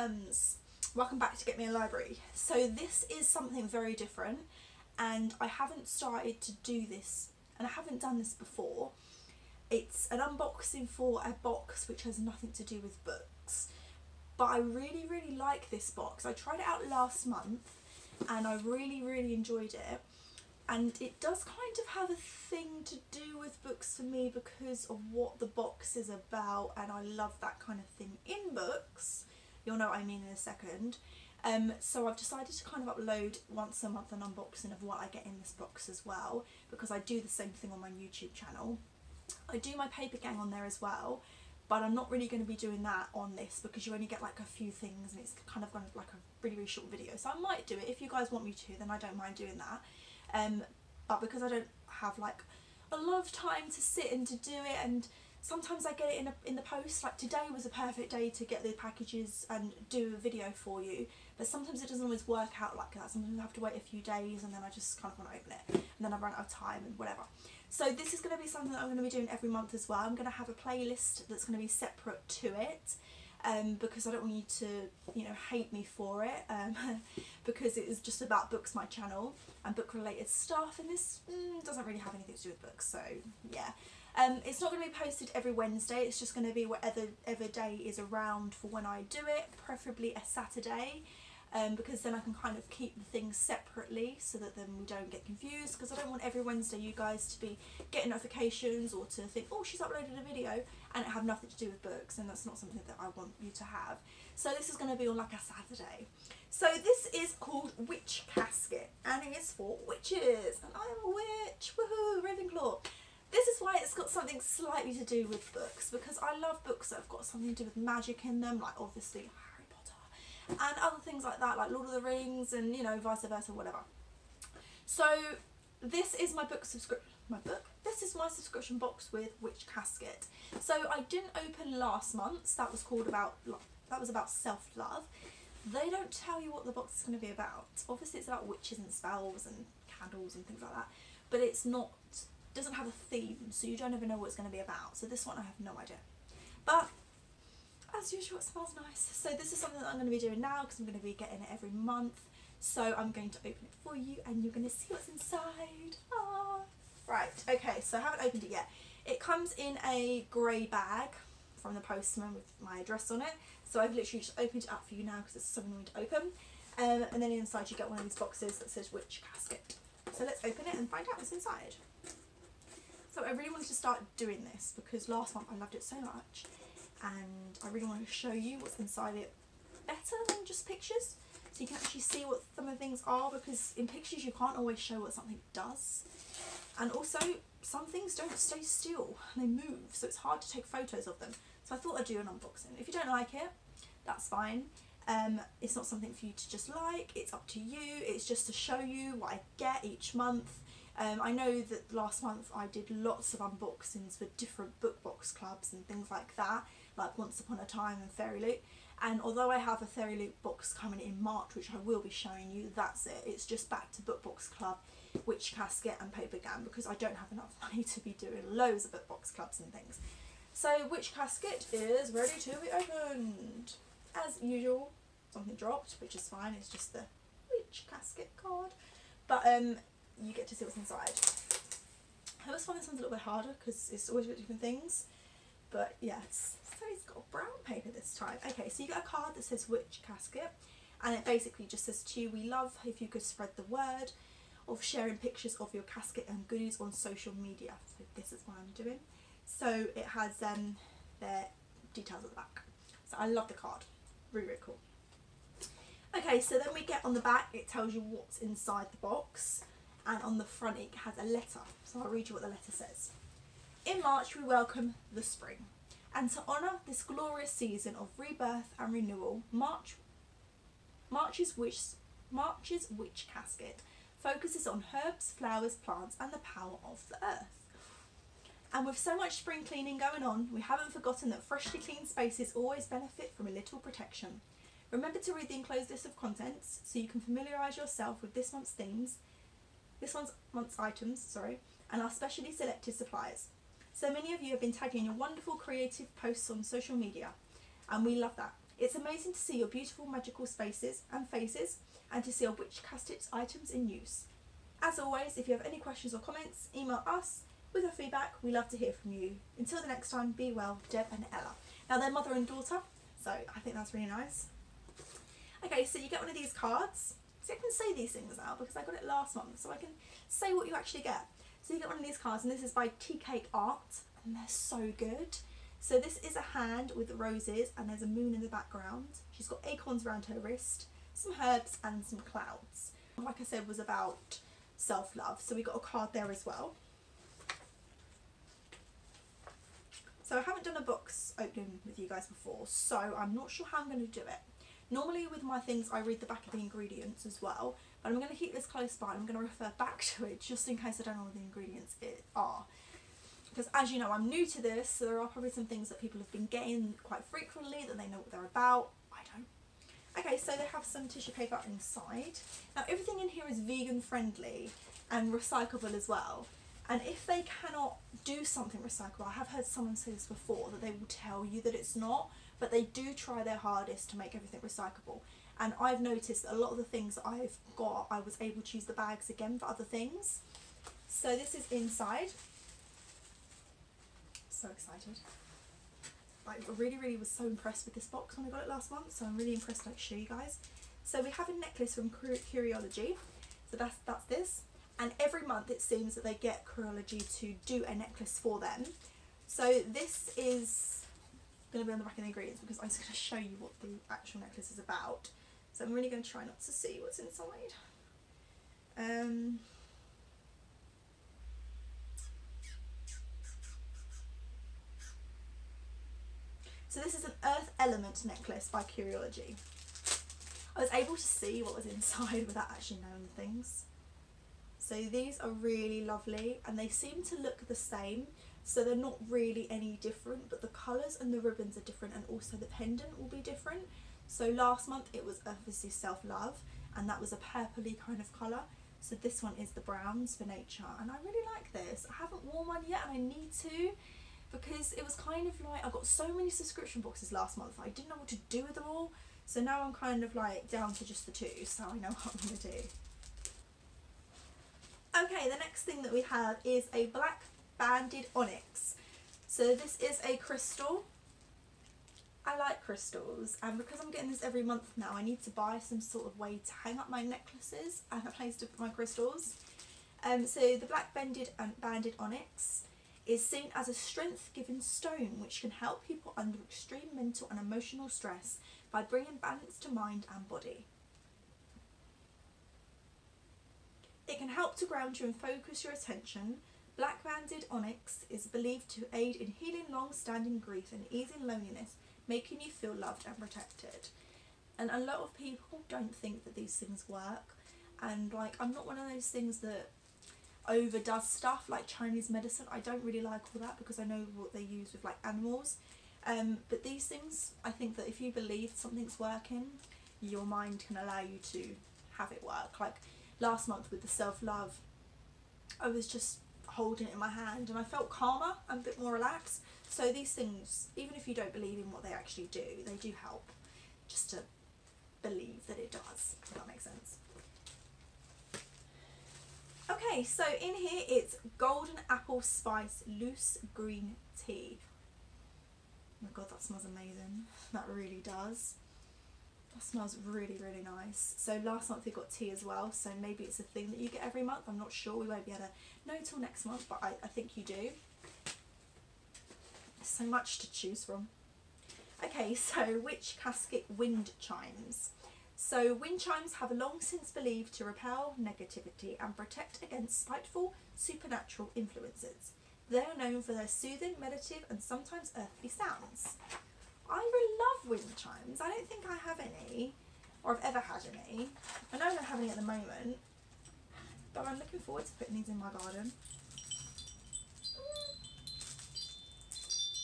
Um, germs! Welcome back to Get Me a Library. So this is something very different and I haven't started to do this and I haven't done this before. It's an unboxing for a box which has nothing to do with books. But I really, really like this box. I tried it out last month and I really, really enjoyed it. And it does kind of have a thing to do with books for me because of what the box is about and I love that kind of thing in books. You'll know what I mean in a second. Um, so I've decided to kind of upload once a month an unboxing of what I get in this box as well because I do the same thing on my YouTube channel. I do my paper gang on there as well but I'm not really going to be doing that on this because you only get like a few things and it's kind of like a really really short video so I might do it if you guys want me to then I don't mind doing that um, but because I don't have like a lot of time to sit and to do it and sometimes I get it in, a, in the post like today was a perfect day to get the packages and do a video for you but sometimes it doesn't always work out like that. Sometimes I have to wait a few days and then I just kind of want to open it and then I run out of time and whatever. So this is going to be something that I'm going to be doing every month as well. I'm going to have a playlist that's going to be separate to it um, because I don't want you to, you know, hate me for it um, because it is just about books, my channel, and book related stuff and this mm, doesn't really have anything to do with books so yeah. Um, it's not going to be posted every Wednesday, it's just going to be whatever, whatever day is around for when I do it, preferably a Saturday um, because then I can kind of keep the things separately so that then we don't get confused because I don't want every Wednesday you guys to be getting notifications or to think oh she's uploaded a video and it have nothing to do with books and that's not something that I want you to have. So this is going to be on like a Saturday. So this is called Witch Casket and it is for witches and I am a witch, woohoo, Ravenclaw. This is why it's got something slightly to do with books because I love books that have got something to do with magic in them like obviously Harry Potter and other things like that like Lord of the Rings and you know vice versa whatever. So this is my book subscription my book? This is my subscription box with Witch Casket. So I didn't open last month's that was called about that was about self-love. They don't tell you what the box is going to be about. Obviously it's about witches and spells and candles and things like that but it's not doesn't have a theme so you don't ever know what it's going to be about. So this one I have no idea. But as usual it smells nice. So this is something that I'm going to be doing now because I'm going to be getting it every month. So I'm going to open it for you and you're going to see what's inside. Ah. right okay so I haven't opened it yet. It comes in a grey bag from the postman with my address on it. So I've literally just opened it up for you now because it's something we need to open. Um, and then inside you get one of these boxes that says witch casket? So let's open it and find out what's inside I really wanted to start doing this because last month I loved it so much and I really want to show you what's inside it better than just pictures. So you can actually see what some of the things are because in pictures you can't always show what something does. And also some things don't stay still they move so it's hard to take photos of them. So I thought I'd do an unboxing. If you don't like it that's fine. Um, it's not something for you to just like it's up to you it's just to show you what I get each month um, I know that last month I did lots of unboxings for different book box clubs and things like that like Once Upon a Time and FairyLoot. and although I have a FairyLoot box coming in March which I will be showing you that's it. It's just back to Book Box Club Witch Casket and Paper Gang because I don't have enough money to be doing loads of book box clubs and things. So Witch Casket is ready to be opened. As usual something dropped which is fine. It's just the Witch Casket card. But um you get to see what's inside. I always find this one's a little bit harder because it's always different things but yes so it's got brown paper this time. Okay so you got a card that says witch casket and it basically just says to you we love if you could spread the word of sharing pictures of your casket and goodies on social media. So this is what I'm doing. So it has um their details at the back. So I love the card. Really really cool. Okay so then we get on the back it tells you what's inside the box and on the front it has a letter so I'll read you what the letter says in March we welcome the spring and to honour this glorious season of rebirth and renewal, March, March's, witch, March's Witch Casket focuses on herbs, flowers, plants and the power of the earth. And with so much spring cleaning going on, we haven't forgotten that freshly cleaned spaces always benefit from a little protection. Remember to read the enclosed list of contents so you can familiarise yourself with this month's themes, this month's, month's items, sorry, and our specially selected suppliers. So many of you have been tagging your wonderful creative posts on social media and we love that. It's amazing to see your beautiful magical spaces and faces and to see our Witch Cast Tips items in use. As always, if you have any questions or comments, email us with your feedback. We love to hear from you. Until the next time, be well, Deb and Ella. Now they're mother and daughter, so I think that's really nice. Okay, so you get one of these cards. So I can say these things now because I got it last month, so I can say what you actually get. So you get one of these cards, and this is by Teacake Art, and they're so good. So this is a hand with roses, and there's a moon in the background. She's got acorns around her wrist, some herbs, and some clouds. Like I said, was about self-love, so we got a card there as well. So I haven't done a box opening with you guys before, so I'm not sure how I'm going to do it. Normally with my things I read the back of the ingredients as well, but I'm going to keep this close by I'm going to refer back to it just in case I don't know what the ingredients are. Because as you know I'm new to this, so there are probably some things that people have been getting quite frequently that they know what they're about. I don't. Okay, so they have some tissue paper inside. Now everything in here is vegan friendly and recyclable as well. And if they cannot do something recyclable, I have heard someone say this before, that they will tell you that it's not, but they do try their hardest to make everything recyclable. And I've noticed a lot of the things that I've got, I was able to use the bags again for other things. So this is inside. So excited. I really, really was so impressed with this box when I got it last month, so I'm really impressed to like, show you guys. So we have a necklace from Curiology. So that's, that's this and every month it seems that they get Curiology to do a necklace for them. So this is going to be on the back of the ingredients because I'm just going to show you what the actual necklace is about. So I'm really going to try not to see what's inside. Um, so this is an Earth Element necklace by Curiology. I was able to see what was inside without actually knowing the things. So these are really lovely and they seem to look the same so they're not really any different but the colours and the ribbons are different and also the pendant will be different. So last month it was obviously self-love and that was a purpley kind of colour. So this one is the browns for nature and I really like this. I haven't worn one yet and I need to because it was kind of like I got so many subscription boxes last month I didn't know what to do with them all. So now I'm kind of like down to just the two so I know what I'm going to do. Okay, the next thing that we have is a black banded onyx. So this is a crystal. I like crystals and because I'm getting this every month now I need to buy some sort of way to hang up my necklaces and a place to put my crystals. Um, so the black banded, um, banded onyx is seen as a strength-giving stone which can help people under extreme mental and emotional stress by bringing balance to mind and body. It can help to ground you and focus your attention. Black banded onyx is believed to aid in healing long-standing grief and easing loneliness, making you feel loved and protected. And a lot of people don't think that these things work. And like, I'm not one of those things that overdoes stuff like Chinese medicine. I don't really like all that because I know what they use with like animals. Um, but these things, I think that if you believe something's working, your mind can allow you to have it work. Like last month with the self-love I was just holding it in my hand and I felt calmer and a bit more relaxed. So these things even if you don't believe in what they actually do they do help just to believe that it does if that makes sense. Okay so in here it's golden apple spice loose green tea. Oh my god that smells amazing. That really does that smells really, really nice. So last month we got tea as well, so maybe it's a thing that you get every month. I'm not sure. We won't be able to know till next month, but I, I think you do. So much to choose from. Okay, so Witch Casket wind chimes. So wind chimes have long since believed to repel negativity and protect against spiteful supernatural influences. They are known for their soothing, meditative and sometimes earthly sounds. I really love wind chimes. I don't think I have any, or I've ever had any. I know I don't have any at the moment, but I'm looking forward to putting these in my garden.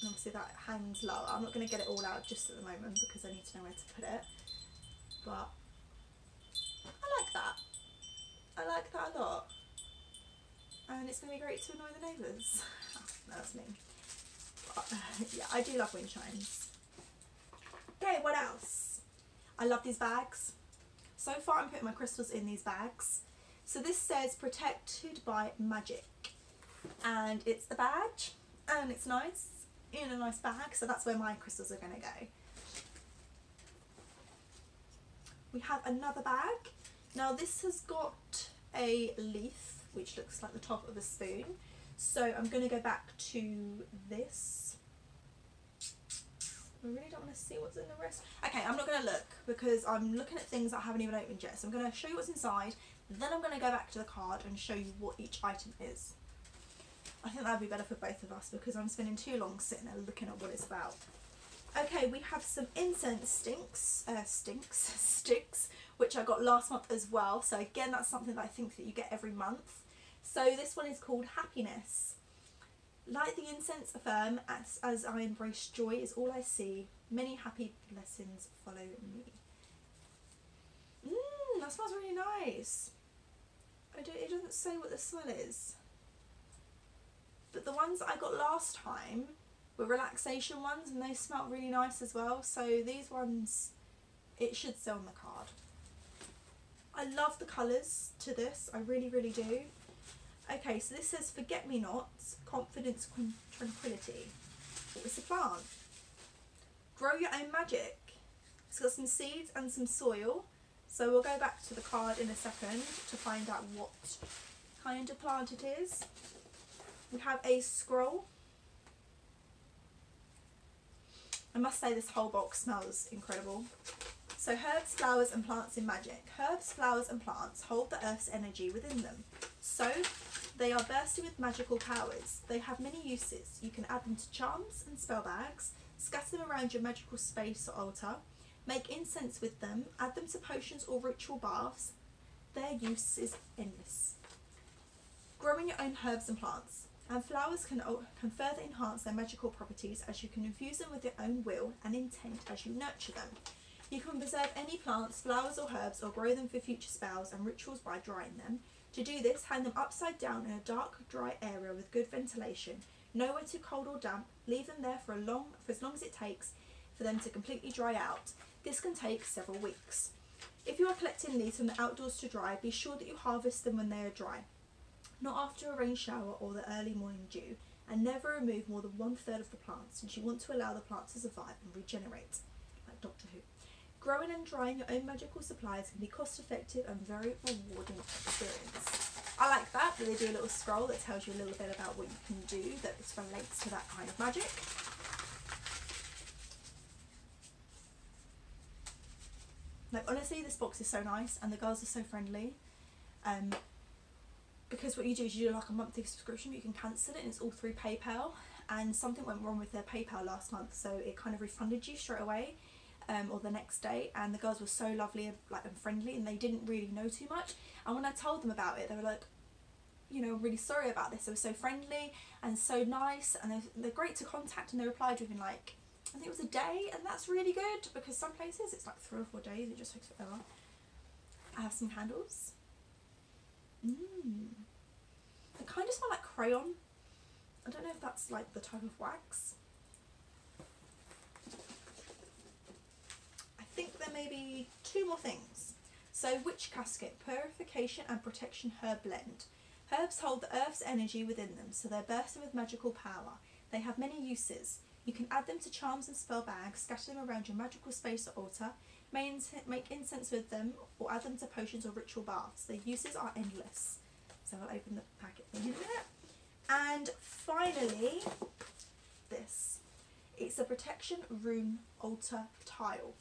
And obviously that hangs low. I'm not going to get it all out just at the moment because I need to know where to put it. But I like that. I like that a lot. And it's going to be great to annoy the neighbours. that's me. But, uh, yeah, I do love wind chimes. Okay, what else? I love these bags. So far I'm putting my crystals in these bags. So this says protected by magic and it's the badge and it's nice in a nice bag so that's where my crystals are going to go. We have another bag. Now this has got a leaf which looks like the top of a spoon. So I'm going to go back to this. I really don't want to see what's in the rest. Okay, I'm not going to look because I'm looking at things that I haven't even opened yet. So I'm going to show you what's inside. Then I'm going to go back to the card and show you what each item is. I think that would be better for both of us because I'm spending too long sitting there looking at what it's about. Okay, we have some incense stinks, uh, stinks, sticks, which I got last month as well. So again, that's something that I think that you get every month. So this one is called Happiness. Light the incense affirm as, as I embrace joy is all I see. Many happy blessings follow me. Mmm, that smells really nice. I don't, it doesn't say what the smell is. But the ones I got last time were relaxation ones and they smelt really nice as well. So these ones, it should say on the card. I love the colours to this, I really, really do. Okay, so this says Forget Me Nots, Confidence, Tranquility. What is the plant? Grow Your Own Magic. It's got some seeds and some soil. So we'll go back to the card in a second to find out what kind of plant it is. We have a scroll. I must say this whole box smells incredible. So herbs, flowers and plants in magic. Herbs, flowers and plants hold the earth's energy within them. So they are bursting with magical powers. They have many uses. You can add them to charms and spell bags, scatter them around your magical space or altar, make incense with them, add them to potions or ritual baths. Their use is endless. Growing your own herbs and plants. And flowers can, can further enhance their magical properties as you can infuse them with your own will and intent as you nurture them. You can preserve any plants, flowers or herbs or grow them for future spells and rituals by drying them. To do this, hang them upside down in a dark, dry area with good ventilation, nowhere too cold or damp. Leave them there for, long, for as long as it takes for them to completely dry out. This can take several weeks. If you are collecting these from the outdoors to dry, be sure that you harvest them when they are dry, not after a rain shower or the early morning dew, and never remove more than one third of the plants since you want to allow the plants to survive and regenerate, like Doctor Who. Growing and drying your own magical supplies can be cost effective and very rewarding experience. I like that, that they do a little scroll that tells you a little bit about what you can do that relates to that kind of magic. Like honestly, this box is so nice and the girls are so friendly. Um, because what you do is you do like a monthly subscription, you can cancel it and it's all through PayPal. And something went wrong with their PayPal last month, so it kind of refunded you straight away um, or the next day and the girls were so lovely and, like and friendly and they didn't really know too much. And when I told them about it they were like you know really sorry about this. They were so friendly and so nice and they're, great to contact and they replied within like I think it was a day and that's really good because some places it's like three or four days it just takes forever. I have some candles. Mmm they kind of smell like crayon. I don't know if that's like the type of wax think there may be two more things. So Witch Casket, Purification and Protection Herb Blend. Herbs hold the earth's energy within them, so they're bursting with magical power. They have many uses. You can add them to charms and spell bags, scatter them around your magical space or altar, make incense with them, or add them to potions or ritual baths. Their uses are endless. So I'll open the packet in a minute. And finally, this. It's a protection rune altar tile.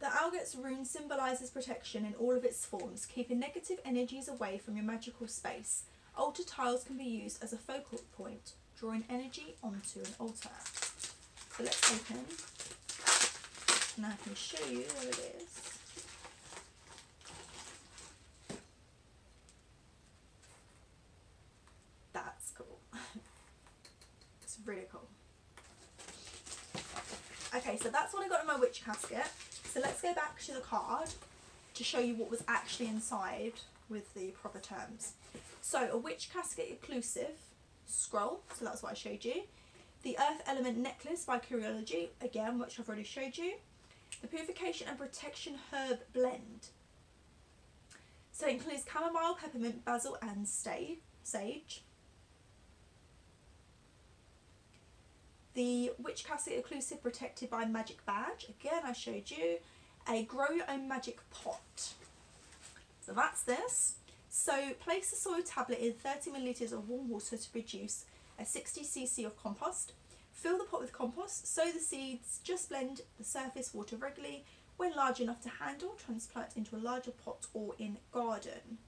The Algiz rune symbolises protection in all of its forms, keeping negative energies away from your magical space. Altar tiles can be used as a focal point, drawing energy onto an altar. So let's open, and I can show you what it is. That's cool. it's really cool. Okay, so that's what I got in my witch casket. So let's go back to the card to show you what was actually inside with the proper terms. So a witch casket inclusive scroll, so that's what I showed you. The Earth Element Necklace by Curiology, again, which I've already showed you. The Purification and Protection Herb Blend. So it includes chamomile, peppermint, basil and sage. The Witch Casket Exclusive Protected by Magic Badge. Again, I showed you. A Grow Your Own Magic Pot. So that's this. So place the soil tablet in 30 millilitres of warm water to produce a 60cc of compost. Fill the pot with compost, sow the seeds, just blend the surface water regularly. When large enough to handle, transplant into a larger pot or in garden.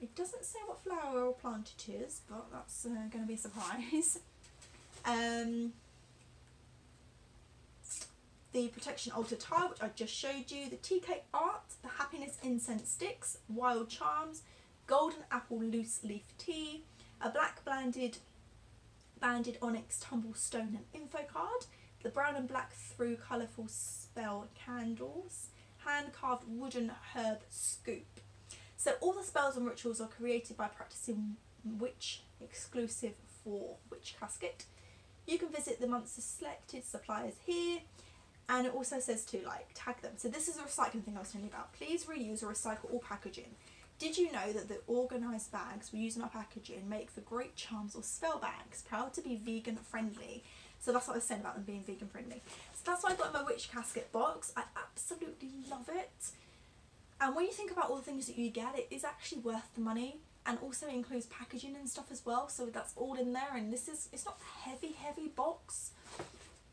It doesn't say what flower or plant it is, but that's uh, going to be a surprise. Um, the Protection Altar Tile, which I just showed you, the Teacake Art, the Happiness Incense Sticks, Wild Charms, Golden Apple Loose Leaf Tea, a black banded, banded onyx tumble stone and info card, the brown and black through colourful spell candles, hand carved wooden herb scoop. So all the spells and rituals are created by practicing witch exclusive for Witch Casket. You can visit the month's selected suppliers here and it also says to like tag them. So this is a recycling thing I was telling you about. Please reuse or recycle all packaging. Did you know that the organza bags we use in our packaging make for great charms or spell bags, proud to be vegan friendly? So that's what I was saying about them being vegan friendly. So that's why I got my witch casket box. I absolutely love it. And when you think about all the things that you get, it is actually worth the money and also includes packaging and stuff as well so that's all in there and this is it's not a heavy heavy box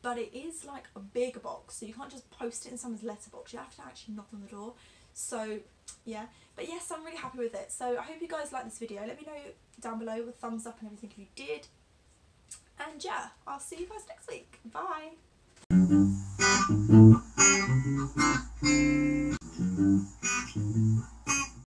but it is like a big box so you can't just post it in someone's letterbox you have to actually knock on the door so yeah. But yes I'm really happy with it so I hope you guys like this video let me know down below with thumbs up and everything if you did and yeah I'll see you guys next week bye